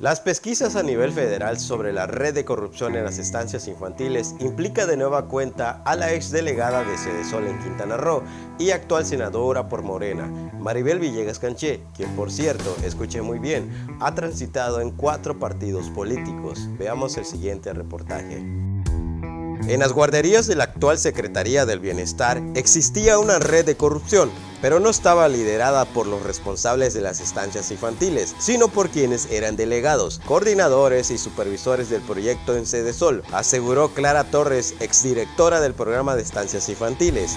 Las pesquisas a nivel federal sobre la red de corrupción en las estancias infantiles implica de nueva cuenta a la exdelegada de Cedesol en Quintana Roo y actual senadora por Morena, Maribel Villegas Canché, quien por cierto, escuché muy bien, ha transitado en cuatro partidos políticos. Veamos el siguiente reportaje. En las guarderías de la actual Secretaría del Bienestar existía una red de corrupción, pero no estaba liderada por los responsables de las estancias infantiles, sino por quienes eran delegados, coordinadores y supervisores del proyecto en Sede Sol, aseguró Clara Torres, exdirectora del programa de estancias infantiles.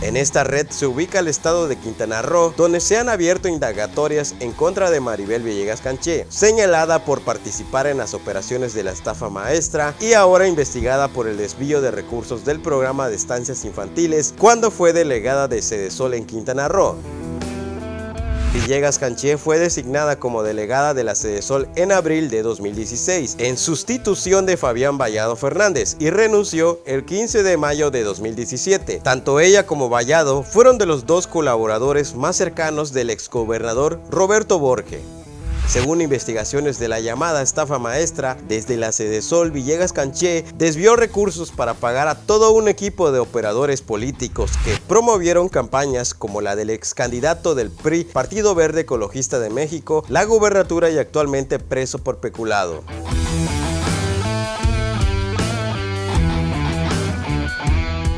En esta red se ubica el estado de Quintana Roo, donde se han abierto indagatorias en contra de Maribel Villegas Canché, señalada por participar en las operaciones de la estafa maestra y ahora investigada por el desvío de recursos del programa de estancias infantiles cuando fue delegada de Sol en Quintana Roo. Villegas Canché fue designada como delegada de la Sol en abril de 2016, en sustitución de Fabián Vallado Fernández, y renunció el 15 de mayo de 2017. Tanto ella como Vallado fueron de los dos colaboradores más cercanos del exgobernador Roberto Borge. Según investigaciones de la llamada estafa maestra, desde la sede Sol Villegas Canché desvió recursos para pagar a todo un equipo de operadores políticos que promovieron campañas como la del ex candidato del PRI, Partido Verde Ecologista de México, la gubernatura y actualmente preso por peculado.